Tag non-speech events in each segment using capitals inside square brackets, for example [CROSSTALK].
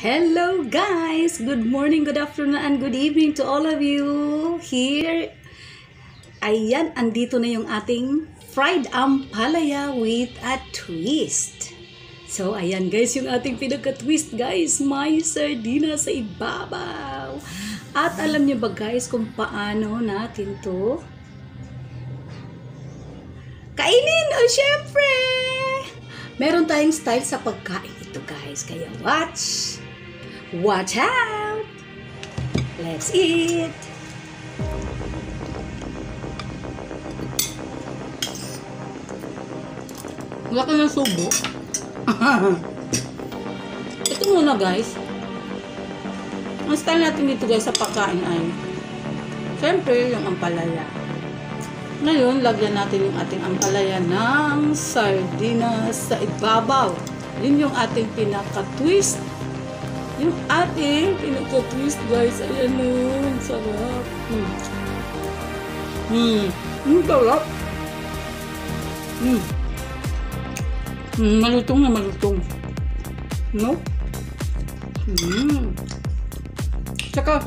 Hello guys! Good morning, good afternoon, and good evening to all of you here. Ayan, andito na yung ating fried ampalaya with a twist. So, ayan guys, yung ating pinaka-twist guys, may sardina sa ibabaw. At alam niyo ba guys kung paano natin to kainin? O syempre! Meron tayong style sa pagkain ito guys. Kaya watch! Watch out! Let's eat! Wala ka ng subo. [LAUGHS] Ito muna guys. Ang style natin dito guys sa pagkain ay Siyempre, yung ampalaya. Ngayon, lagyan natin yung ating ampalaya ng sardinas sa ibabaw. Yun yung ating pinaka-twist. Yung ating pinaka-twist, guys. Ayan o. Ang sarap. Hmm. Hmm. Ang sarap. Hmm. Hmm. Malutong na malutong. No? Hmm. Tsaka,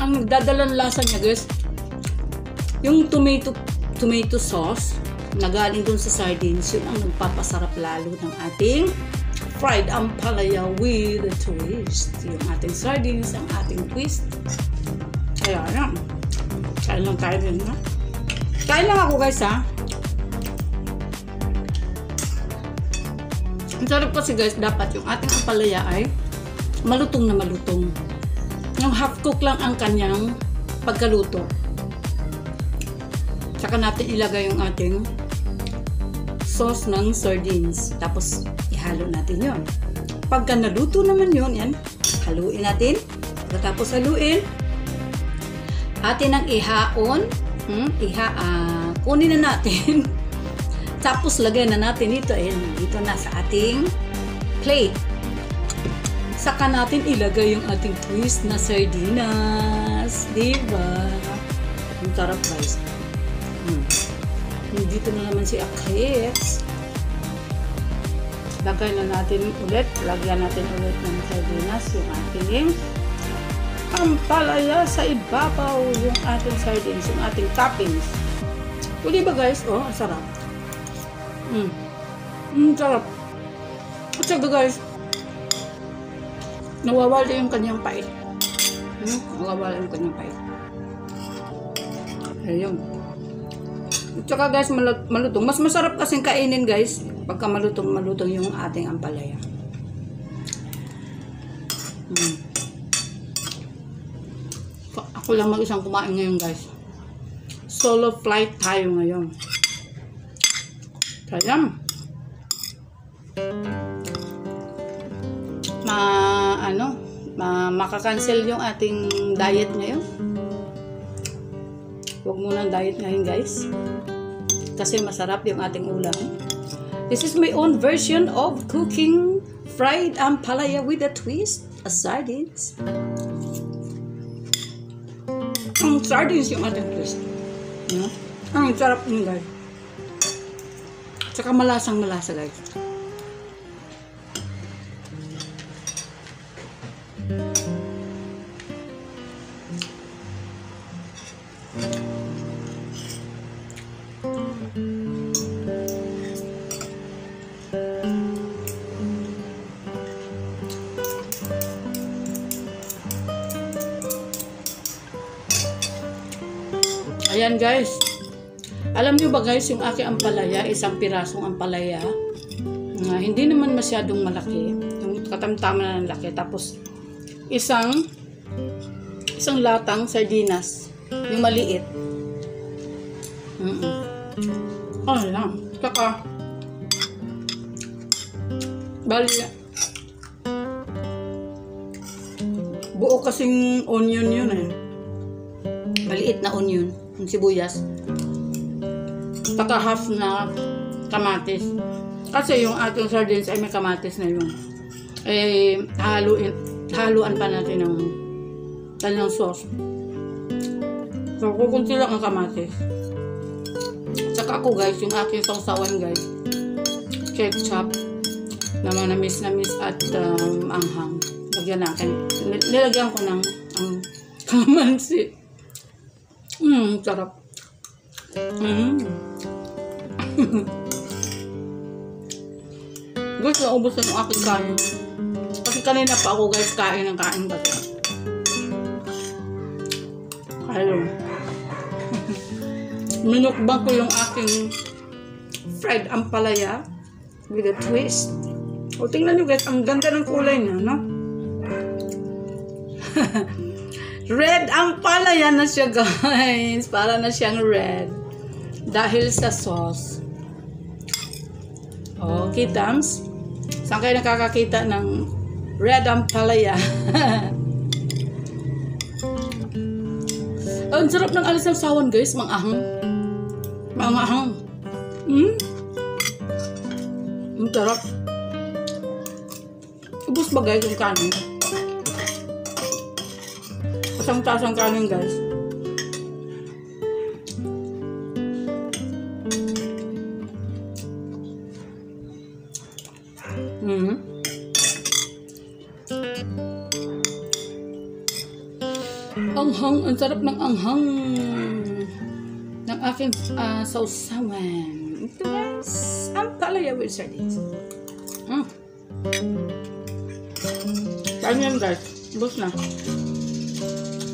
ang nagdadalang lasa niya, guys, yung tomato tomato sauce na galing dun sa sardines, yun ang nagpapasarap lalo ng ating fried ampalaya with a twist. Yung ating sardines, ang ating twist. Kaya yan. Kain lang tayo din, ha? Kain lang ako, guys, ha? Ang sarap kasi, guys, dapat yung ating ampalaya ay malutong na malutong. Yung half cook lang ang kanyang pagkaluto. Saka natin ilagay yung ating sauce ng sardines. Tapos, ihalo natin yon. Pagka naluto naman yon yan, haluin natin. Pagkatapos haluin, atin ang ihaon. Hmm, iha, uh, kunin na natin. [LAUGHS] Tapos, lagay na natin ito. Ayan, dito na sa ating plate. Saka natin ilagay yung ating twist na sardinas. Diba? Ang sarap guys. Hmm. Dito na naman si Akits. Lagay na natin ulit. Lagyan natin ulit ng sardinas yung ating ampalaya sa ibabaw yung ating sardines, yung ating toppings. O diba guys? Oh, sarap. Hmm. Hmm, sarap. At saka guys, nawawala yung kanyang pait. Hmm? Nawawala yung kanyang pait. Ayun. At guys, malutong. Mas masarap kasing kainin guys, pagka malutong malutong yung ating ampalaya. Hmm. Ako lang mag-isang kumain ngayon guys. Solo flight tayo ngayon. Kaya, ma ano, ma makakancel yung ating diet ngayon. Huwag muna ang diet ngayon guys. Kasi masarap yung ating ulam. This is my own version of cooking fried ampalaya with a twist. A sardines. Ang sardines yung ating twist. Yeah. Ang sarap yun guys. Tsaka malasang malasa guys. Ayan guys. Alam niyo ba guys, yung aking ampalaya, isang pirasong ampalaya, uh, hindi naman masyadong malaki. Yung katamtaman na ng laki. Tapos, isang isang latang sardinas. Yung maliit. Mm -mm. Ano lang. Saka, bali, buo kasing onion yun eh. Maliit na onion. Yung sibuyas. Saka half na kamatis. Kasi yung ating sardines ay may kamatis na yun. Eh, haluin, haluan pa natin ng kanyang sauce. So, kukunti lang ang kamatis. Saka ako guys, yung aking sausawan guys, ketchup, na manamis-namis at um, anghang. nilagyan natin. Nilagyan ko ng um, [LAUGHS] kalamansi. Mmm, sarap. [LAUGHS] Mmm. guys, naubos na ng aking kanin. Kasi kanina pa ako guys, kain ng kain [LAUGHS] ba Ayun. Minukbang ko yung aking fried ampalaya with a twist. O, tingnan nyo guys, ang ganda ng kulay niya, no? [LAUGHS] red ang palaya na siya, guys. Para na siyang red. Dahil sa sauce. O, kitams? Saan kayo nakakakita ng red ang palaya? [LAUGHS] oh, ang sarap ng alis ng sawan, guys. Mang-ahang. Mang-ahang. Hmm? Ang sarap. Ubus ba guys yung kanin? Pasang tasang kanin guys. Mm -hmm. Anghang, ang sarap ng anghang ng aking uh, sausawan. Ito guys, ang palaya with sardines. Mm. Kanin guys, ubos na.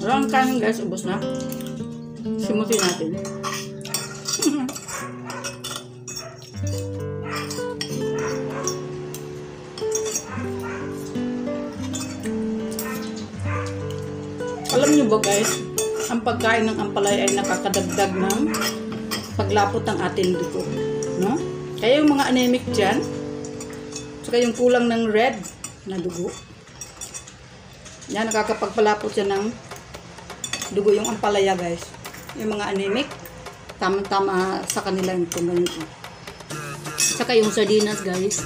Wala kanin guys, ubos na. Simutin natin. [LAUGHS] Alam niyo ba guys, ang pagkain ng ampalay ay nakakadagdag ng paglapot ng ating dugo. No? Kaya yung mga anemic dyan, saka yung kulang ng red na dugo, yan, nakakapagpalapot siya ng dugo yung ampalaya guys. Yung mga anemic, tama-tama sa kanila yung ganito. Saka yung sardinas guys,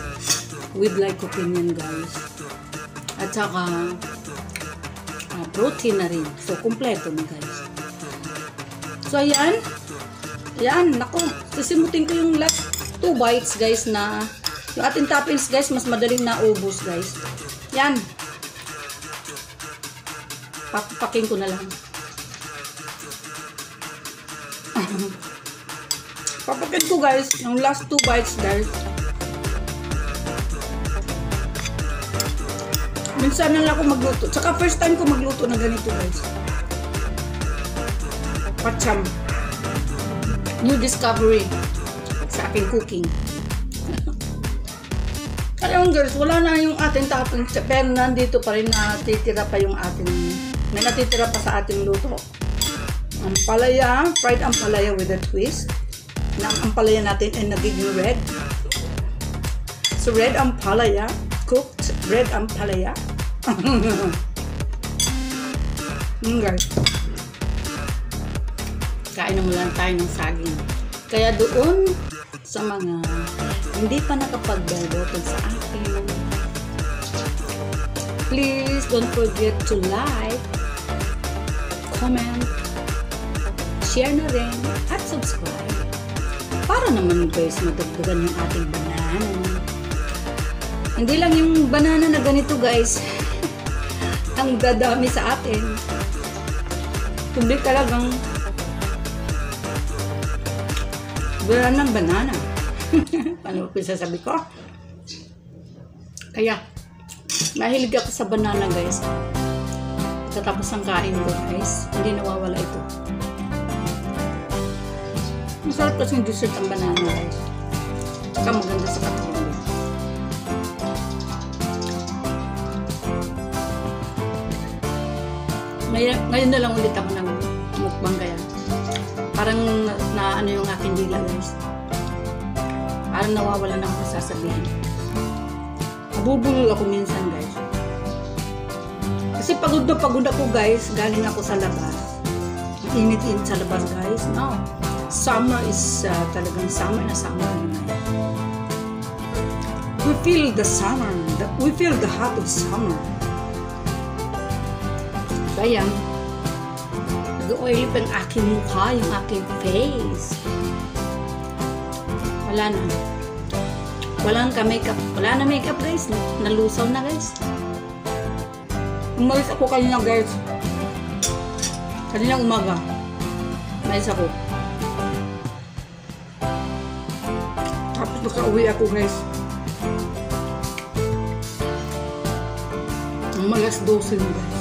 with lycopene yan guys. At saka, uh, protein na rin. So, kumpleto na guys. So, ayan. Ayan, nako. Sisimutin ko yung last two bites guys na yung ating toppings guys, mas madaling naubos guys. Yan. Papaking ko na lang. Papakin ko guys, yung last two bites guys. Minsan na lang ako magluto. Tsaka first time ko magluto na ganito guys. Pacham. New discovery sa aking cooking. [LAUGHS] Kaya guys, wala na yung ating toppings. Pero nandito pa rin natitira pa yung ating, may natitira pa sa ating luto. Ang palaya, fried ampalaya with a twist. Na ampalaya natin ay nagiging red. So red ampalaya, cooked red ampalaya. [LAUGHS] mm, guys. Kain na muna tayo ng saging. Kaya doon sa mga hindi pa nakapag-bell sa akin, please don't forget to like, comment, share na rin, at subscribe. Para naman guys, madagdagan yung ating banana. Hindi lang yung banana na ganito guys, [LAUGHS] ang dadami sa atin. Kundi talagang banana ng banana. [LAUGHS] ano ko sasabi ko? Kaya, mahilig ako sa banana guys. Katapos ng kain ko guys, hindi nawawala ito. Masarap kasi yung dessert ang banana guys. Saka maganda sa katawan. Ngayon, ngayon na lang ulit ako ng mukbang kaya. Parang na, na ano yung aking dila guys. Parang nawawala na ako sasabihin. Nabubulol ako minsan guys. Kasi pagod na pagod ako guys. Galing ako sa labas. Init-init sa labas guys. No. Summer is uh, talagang summer na summer na ngayon. We feel the summer. The, we feel the heart of summer. Kaya, nag-oily pa ang aking mukha, yung aking face. Wala na. Walang ka makeup. Wala na makeup guys. Nalusaw na guys. Umalis ako kanina guys. Kanina umaga. Umalis ako. Nakauwi ako guys. Umalas 12 na guys.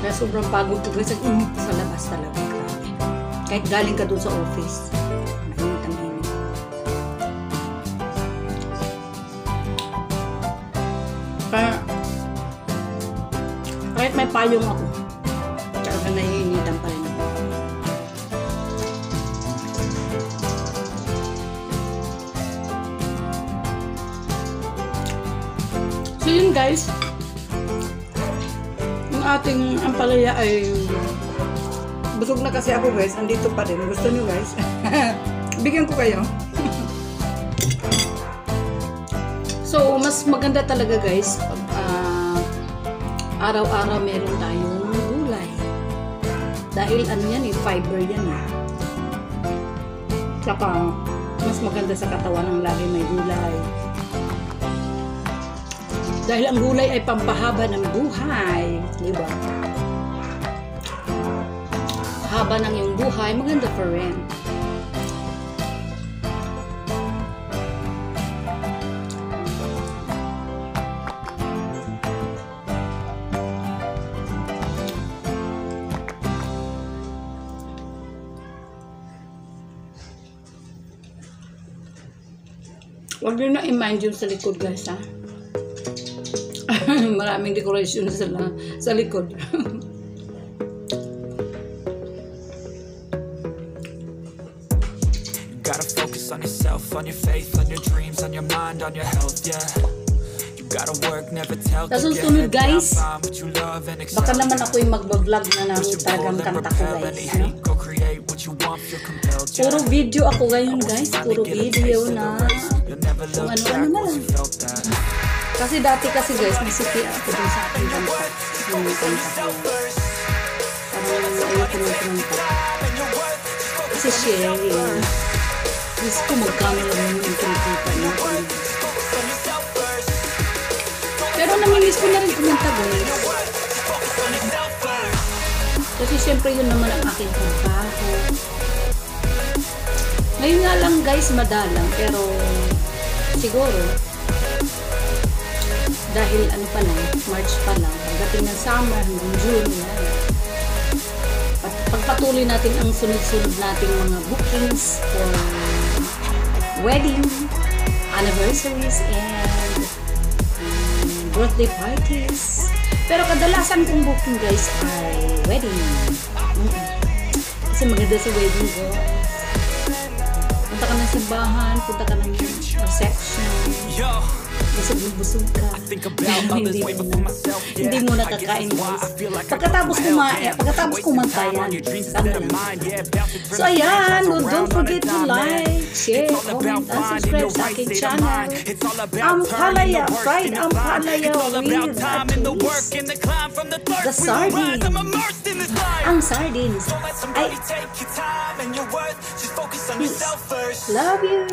Kaya sobrang pagod ko guys. Ang init sa labas talaga. Grabe. Kahit galing ka doon sa office. Mainit ang init. Kaya, kahit may payong ako, So yun guys, yung ating ampalaya ay busog na kasi ako guys, andito pa rin. Gusto nyo guys? [LAUGHS] Bigyan ko kayo. [LAUGHS] so, mas maganda talaga guys pag ah, araw-araw meron tayong gulay. Dahil ano yan eh, fiber yan eh. Tsaka, mas maganda sa katawan ng lagi may gulay. Dahil ang gulay ay pampahaba ng buhay. Di ba? Haba ng iyong buhay, maganda pa rin. Huwag nyo na i-mind yung sa likod guys ha. Maraming decoration sa, sa likod. Gotta focus on yourself, on your faith, on your dreams, on your mind, on your health, yeah. You gotta work, never tell ahead, then guys, Baka naman ako yung magbablog na your talagang kanta ko guys. No? Puro video ako ngayon guys. Puro video na kung ano-ano na lang. Kasi dati kasi guys, nasipi ako dun sa aking kanta. Yung ko. Parang ayoko nang kumanta. Kasi sharing. Gusto ko magkano lang yung kinikita niya. Pero namimiss ko na rin kumanta guys. Kasi syempre yun naman ang aking trabaho. Ngayon nga lang guys, madalang. Pero siguro, dahil ano pa lang, March pa lang, pagdating ng summer hanggang June, yan. Pag pagpatuloy natin ang sunod-sunod nating mga bookings for wedding, anniversaries, and um, birthday parties. Pero kadalasan kong booking guys ay wedding. Mm-mm. Kasi maganda sa wedding guys. Punta ka ng simbahan, punta ka ng reception, Yo, busog na busog ka. hindi way mo hindi mo nakakain guys. Pagkatapos kumain, pagkatapos kumanta yan. lang. So ayan, franchise don't, forget to like, share, comment, and subscribe sa aking channel. Ang Palaya, into ang. Palaya with and the at work least and the climb from the thirst. the we will rise. sardine. I'm immersed in this life. Ang sardines. I love you.